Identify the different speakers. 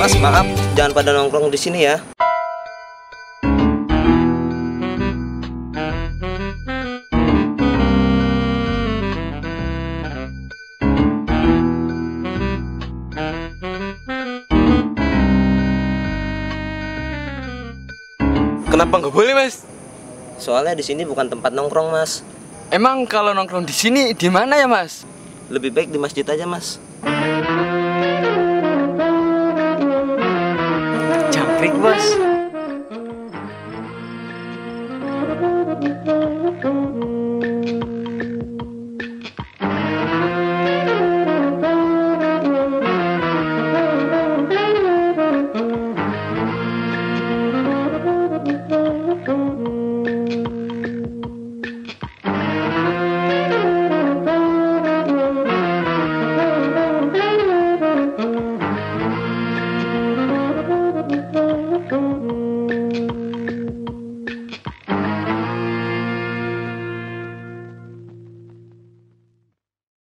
Speaker 1: Mas, maaf, jangan pada nongkrong di sini ya.
Speaker 2: Kenapa nggak boleh mas?
Speaker 1: Soalnya di sini bukan tempat nongkrong, Mas.
Speaker 2: Emang kalau nongkrong di sini di mana ya mas?
Speaker 1: Lebih baik di masjid aja, Mas.
Speaker 2: us